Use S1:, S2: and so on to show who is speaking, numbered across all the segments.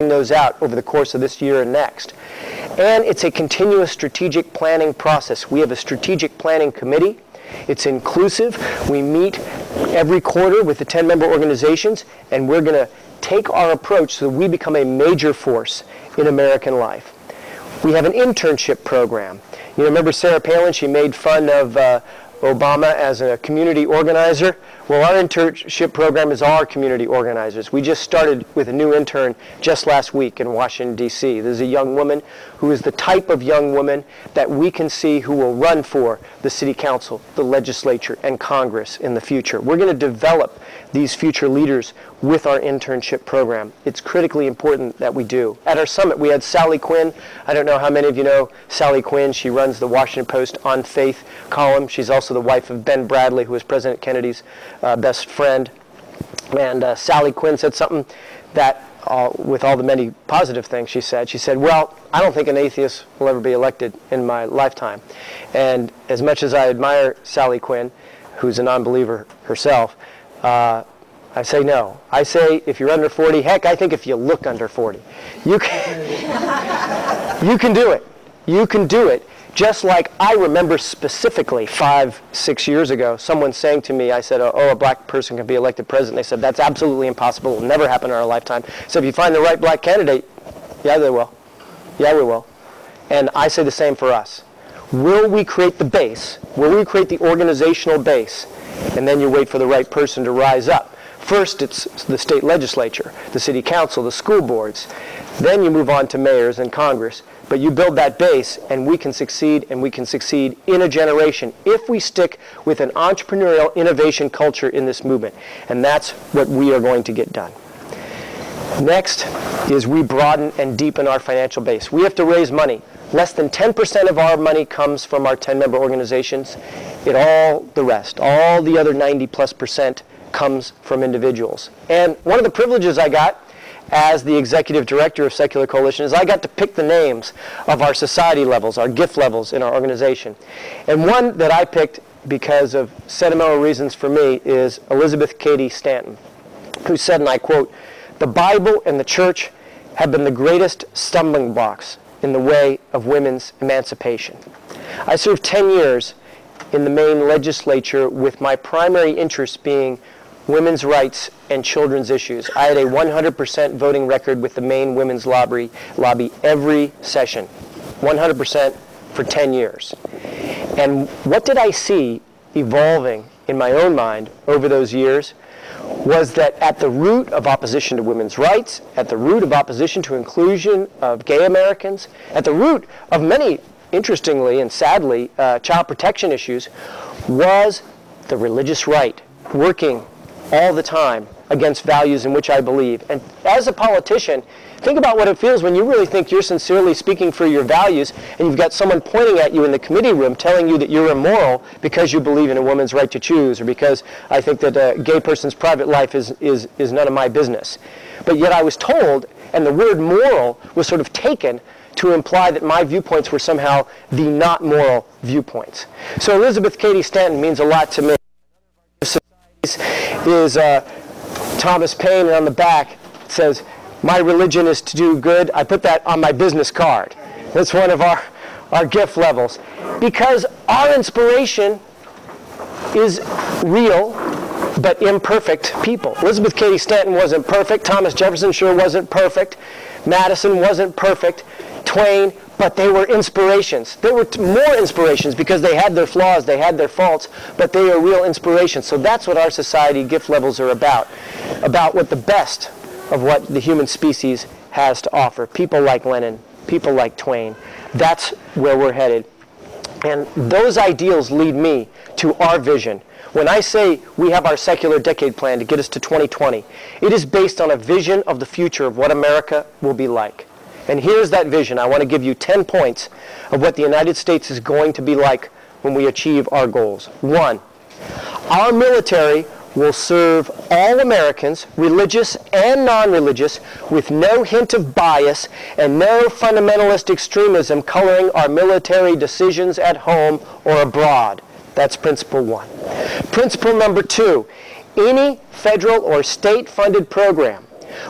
S1: those out over the course of this year and next. And it's a continuous strategic planning process. We have a strategic planning committee. It's inclusive. We meet every quarter with the 10-member organizations, and we're going to take our approach so that we become a major force in American life. We have an internship program. You remember Sarah Palin? She made fun of uh, Obama as a community organizer. Well, our internship program is our community organizers. We just started with a new intern just last week in Washington, D.C. There's a young woman who is the type of young woman that we can see who will run for the city council, the legislature, and Congress in the future. We're going to develop these future leaders with our internship program. It's critically important that we do. At our summit, we had Sally Quinn. I don't know how many of you know Sally Quinn. She runs the Washington Post On Faith column. She's also the wife of Ben Bradlee, who was President Kennedy's uh, best friend. And uh, Sally Quinn said something that, uh, with all the many positive things she said, she said, well, I don't think an atheist will ever be elected in my lifetime. And as much as I admire Sally Quinn, who's a non-believer herself, uh, I say no. I say if you're under 40, heck, I think if you look under 40, you can, you can do it. You can do it. Just like I remember specifically five, six years ago, someone saying to me, I said, oh, oh, a black person can be elected president. They said, that's absolutely impossible. It will never happen in our lifetime. So if you find the right black candidate, yeah, they will. Yeah, we will. And I say the same for us. Will we create the base? Will we create the organizational base? And then you wait for the right person to rise up. First, it's the state legislature, the city council, the school boards. Then you move on to mayors and Congress. But you build that base, and we can succeed, and we can succeed in a generation if we stick with an entrepreneurial innovation culture in this movement. And that's what we are going to get done. Next is we broaden and deepen our financial base. We have to raise money. Less than 10% of our money comes from our 10-member organizations. It all the rest, all the other 90 plus percent comes from individuals. And one of the privileges I got as the executive director of Secular Coalition is I got to pick the names of our society levels, our gift levels in our organization. And one that I picked because of sentimental reasons for me is Elizabeth Cady Stanton, who said, and I quote, the Bible and the church have been the greatest stumbling blocks in the way of women's emancipation. I served 10 years in the Maine legislature with my primary interest being women's rights and children's issues. I had a 100% voting record with the Maine Women's Lobby, lobby every session, 100% for 10 years. And what did I see evolving in my own mind over those years was that at the root of opposition to women's rights, at the root of opposition to inclusion of gay Americans, at the root of many, interestingly and sadly, uh, child protection issues, was the religious right working all the time against values in which I believe. And as a politician, think about what it feels when you really think you're sincerely speaking for your values and you've got someone pointing at you in the committee room telling you that you're immoral because you believe in a woman's right to choose or because I think that a gay person's private life is, is, is none of my business. But yet I was told, and the word moral was sort of taken to imply that my viewpoints were somehow the not moral viewpoints. So Elizabeth Cady Stanton means a lot to me is uh, Thomas Paine, and on the back says, my religion is to do good. I put that on my business card. That's one of our, our gift levels. Because our inspiration is real, but imperfect people. Elizabeth Cady Stanton wasn't perfect. Thomas Jefferson sure wasn't perfect. Madison wasn't perfect. Twain but they were inspirations. They were more inspirations because they had their flaws, they had their faults, but they are real inspirations. So that's what our society gift levels are about, about what the best of what the human species has to offer. People like Lennon, people like Twain. That's where we're headed. And those ideals lead me to our vision. When I say we have our secular decade plan to get us to 2020, it is based on a vision of the future of what America will be like. And here's that vision. I want to give you 10 points of what the United States is going to be like when we achieve our goals. One, our military will serve all Americans, religious and non-religious, with no hint of bias and no fundamentalist extremism coloring our military decisions at home or abroad. That's principle one. Principle number two, any federal or state-funded program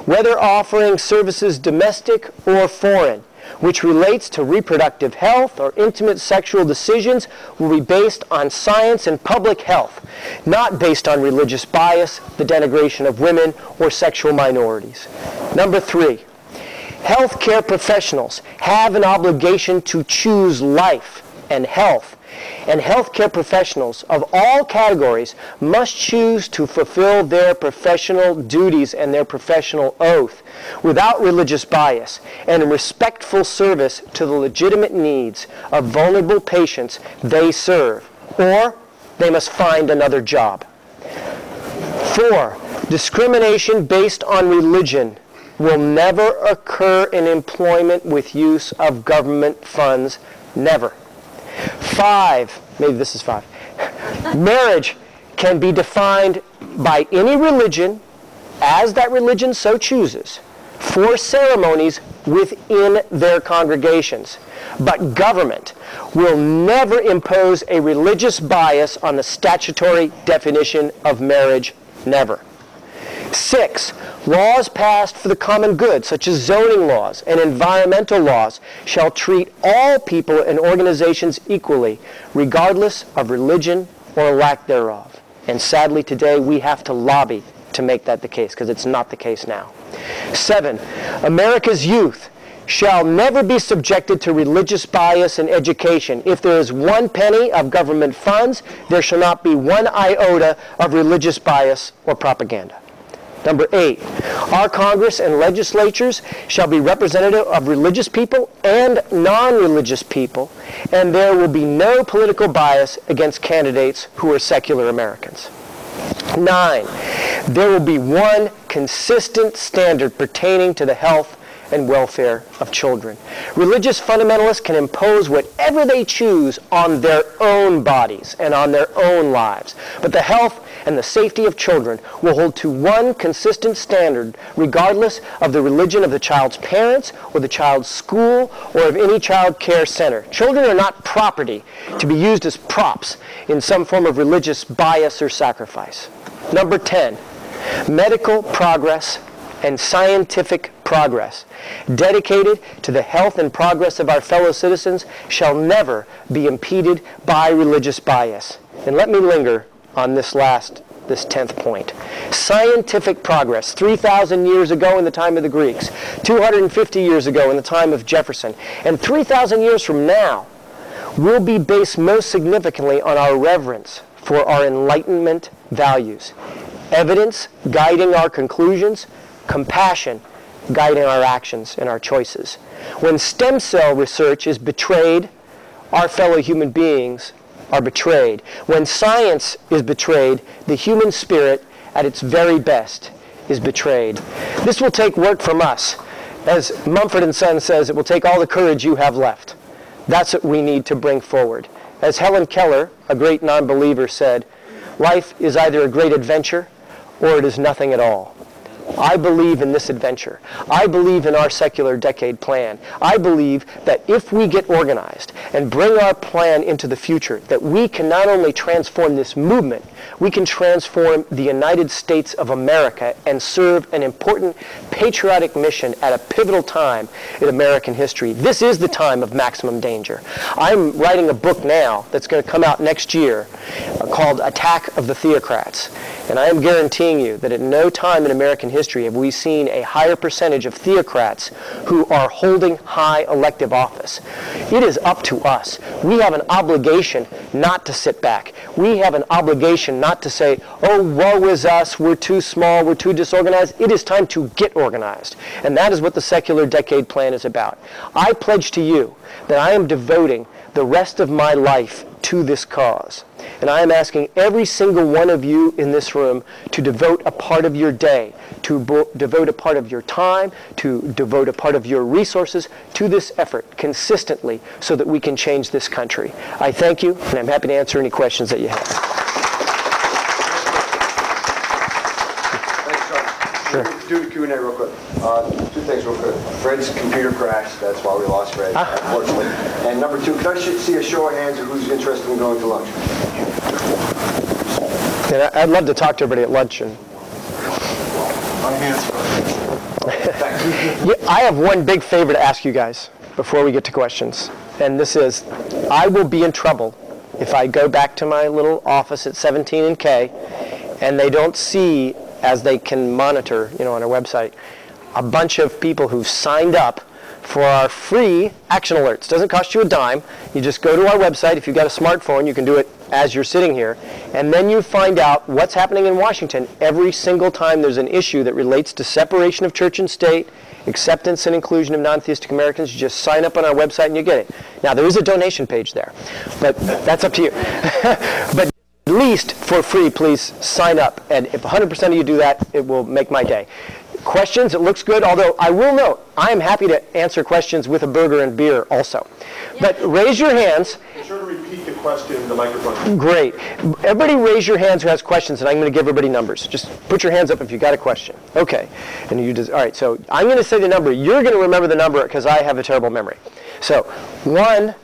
S1: whether offering services domestic or foreign, which relates to reproductive health or intimate sexual decisions will be based on science and public health, not based on religious bias, the denigration of women, or sexual minorities. Number three, healthcare professionals have an obligation to choose life and health and healthcare professionals of all categories must choose to fulfill their professional duties and their professional oath without religious bias and respectful service to the legitimate needs of vulnerable patients they serve, or they must find another job. Four, discrimination based on religion will never occur in employment with use of government funds. Never. Five, maybe this is five. Marriage can be defined by any religion as that religion so chooses for ceremonies within their congregations. But government will never impose a religious bias on the statutory definition of marriage. Never. Six, laws passed for the common good, such as zoning laws and environmental laws, shall treat all people and organizations equally, regardless of religion or lack thereof. And sadly, today we have to lobby to make that the case, because it's not the case now. Seven, America's youth shall never be subjected to religious bias in education. If there is one penny of government funds, there shall not be one iota of religious bias or propaganda. Number eight, our Congress and legislatures shall be representative of religious people and non-religious people, and there will be no political bias against candidates who are secular Americans. Nine, there will be one consistent standard pertaining to the health and welfare of children. Religious fundamentalists can impose whatever they choose on their own bodies and on their own lives. But the health and the safety of children will hold to one consistent standard regardless of the religion of the child's parents or the child's school or of any child care center. Children are not property to be used as props in some form of religious bias or sacrifice. Number 10, medical progress and scientific progress, dedicated to the health and progress of our fellow citizens, shall never be impeded by religious bias. And let me linger on this last, this 10th point. Scientific progress, 3,000 years ago in the time of the Greeks, 250 years ago in the time of Jefferson, and 3,000 years from now will be based most significantly on our reverence for our Enlightenment values. Evidence guiding our conclusions, compassion guiding our actions and our choices. When stem cell research is betrayed, our fellow human beings are betrayed. When science is betrayed, the human spirit at its very best is betrayed. This will take work from us. As Mumford & Son says, it will take all the courage you have left. That's what we need to bring forward. As Helen Keller, a great non-believer, said, life is either a great adventure or it is nothing at all. I believe in this adventure. I believe in our secular decade plan. I believe that if we get organized and bring our plan into the future, that we can not only transform this movement, we can transform the United States of America and serve an important patriotic mission at a pivotal time in American history. This is the time of maximum danger. I'm writing a book now that's going to come out next year uh, called Attack of the Theocrats. And I am guaranteeing you that at no time in American history have we seen a higher percentage of theocrats who are holding high elective office. It is up to us. We have an obligation not to sit back. We have an obligation not to say, oh, woe is us, we're too small, we're too disorganized. It is time to get organized. And that is what the secular decade plan is about. I pledge to you that I am devoting the rest of my life to this cause. And I am asking every single one of you in this room to devote a part of your day, to bo- devote a part of your time, to devote a part of your resources to this effort consistently so that we can change this country. I thank you, and I'm happy to answer any questions that you have.
S2: Sure. Do the Q&A real quick. Uh, two things real quick. Fred's computer crashed. That's why we lost Fred, ah. unfortunately. And number two, can I see a show of hands of who's interested in going to lunch?
S1: And I'd love to talk to everybody at lunch. And...
S2: My hands
S1: Yeah, I have one big favor to ask you guys before we get to questions. And this is, I will be in trouble if I go back to my little office at 17 and K and they don't see, as they can monitor, you know, on our website, a bunch of people who've signed up for our free action alerts. Doesn't cost you a dime. You just go to our website. If you've got a smartphone, you can do it as you're sitting here. And then you find out what's happening in Washington every single time there's an issue that relates to separation of church and state, acceptance and inclusion of non-theistic Americans. You just sign up on our website and you get it. Now, there is a donation page there, but that's up to you. but least for free, please sign up. And if 100% of you do that, it will make my day questions. It looks good, although I will note, I am happy to answer questions with a burger and beer also. But raise your hands.
S3: Be sure to repeat the question in the microphone.
S1: Great. Everybody raise your hands who has questions, and I'm going to give everybody numbers. Just put your hands up if you've got a question. Okay. And you just, all right, so I'm going to say the number. You're going to remember the number because I have a terrible memory. So one,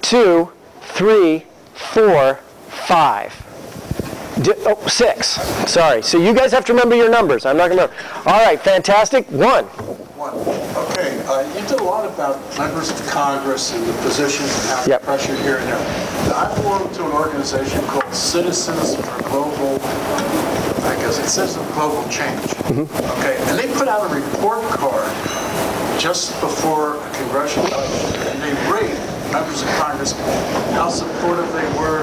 S1: two, three, four, five. Oh, six. Sorry. So you guys have to remember your numbers. I'm not going to remember. All right, fantastic. One.
S4: One. Okay, uh, you did a lot about members of Congress and the positions and how
S1: Yep.
S4: pressure here and there. I belong to an organization called Citizens for Global, I guess it says Global Change.
S1: Mm-hmm.
S4: Okay, and they put out a report card just before a congressional election, and they rate members of Congress how supportive they were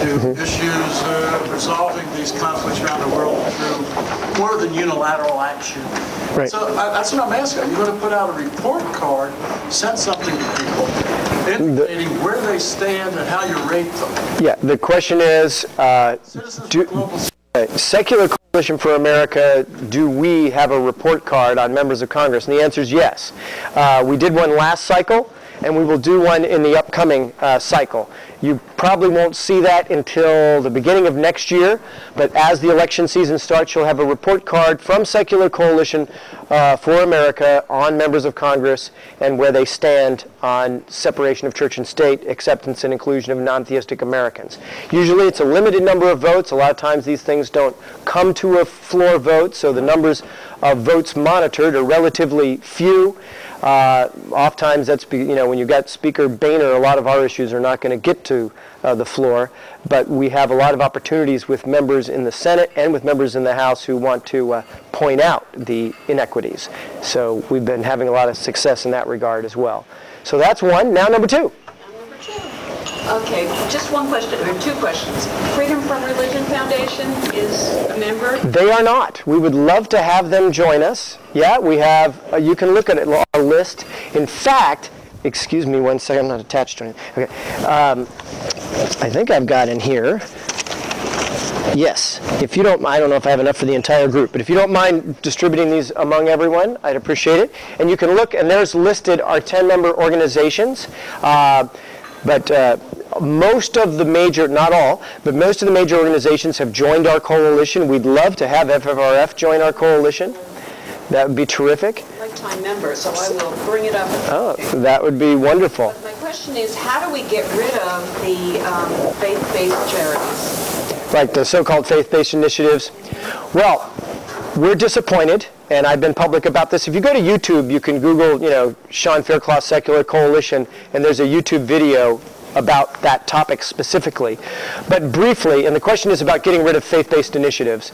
S4: to
S1: Mm-hmm.
S4: issues uh, resolving these conflicts around the world through more than unilateral action.
S1: Right.
S4: So uh, that's what I'm asking. Are you going to put out a report card, send something to people indicating where they stand and how you rate them?
S1: Yeah, the question is, uh, do,
S4: for
S1: Secular Coalition for America, do we have a report card on members of Congress? And the answer is yes. Uh, we did one last cycle, and we will do one in the upcoming uh, cycle. You probably won't see that until the beginning of next year, but as the election season starts, you'll have a report card from Secular Coalition uh, for America on members of Congress and where they stand on separation of church and state, acceptance and inclusion of non-theistic Americans. Usually it's a limited number of votes. A lot of times these things don't come to a floor vote, so the numbers of votes monitored are relatively few. Uh, oftentimes, that's be, you know when you've got Speaker Boehner, a lot of our issues are not going to get to uh, the floor. But we have a lot of opportunities with members in the Senate and with members in the House who want to uh, point out the inequities. So we've been having a lot of success in that regard as well. So that's one. Now number two.
S5: Okay, just one question, or two questions. Freedom from Religion Foundation is a member.
S1: They are not. We would love to have them join us. Yeah, we have, uh, you can look at it, our list. In fact, excuse me one second, I'm not attached to anything. Okay. Um, I think I've got in here. Yes, if you don't, I don't know if I have enough for the entire group, but if you don't mind distributing these among everyone, I'd appreciate it. And you can look, and there's listed our 10-member organizations. Uh, but uh, most of the major, not all, but most of the major organizations have joined our coalition. We'd love to have FFRF join our coalition. That would be terrific.
S5: Lifetime member, so I will bring it up.
S1: Oh, that would be wonderful.
S5: My question is, how do we get rid of the um, faith-based charities?
S1: Like the so-called faith-based initiatives. Well, we're disappointed, and I've been public about this. If you go to YouTube, you can Google, you know, Sean Faircloth Secular Coalition, and there's a YouTube video about that topic specifically. But briefly, and the question is about getting rid of faith-based initiatives.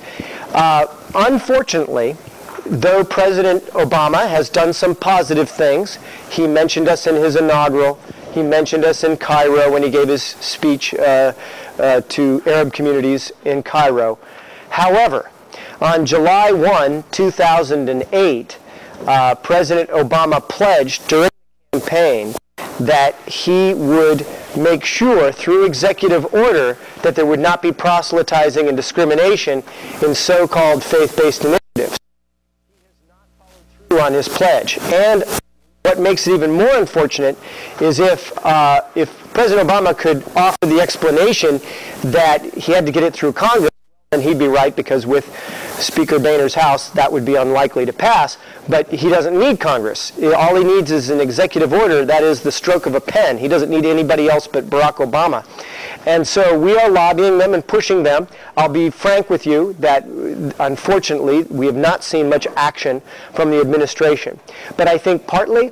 S1: Uh, unfortunately, though President Obama has done some positive things, he mentioned us in his inaugural, he mentioned us in Cairo when he gave his speech uh, uh, to Arab communities in Cairo. However, on July 1, 2008, uh, President Obama pledged during the campaign that he would make sure through executive order that there would not be proselytizing and discrimination in so-called faith-based initiatives He has not followed through on his pledge. And what makes it even more unfortunate is if, uh, if President Obama could offer the explanation that he had to get it through Congress, And he'd be right because with Speaker Boehner's House, that would be unlikely to pass. But he doesn't need Congress. All he needs is an executive order, that is the stroke of a pen. He doesn't need anybody else but Barack Obama. And so we are lobbying them and pushing them. I'll be frank with you that unfortunately we have not seen much action from the administration. But I think partly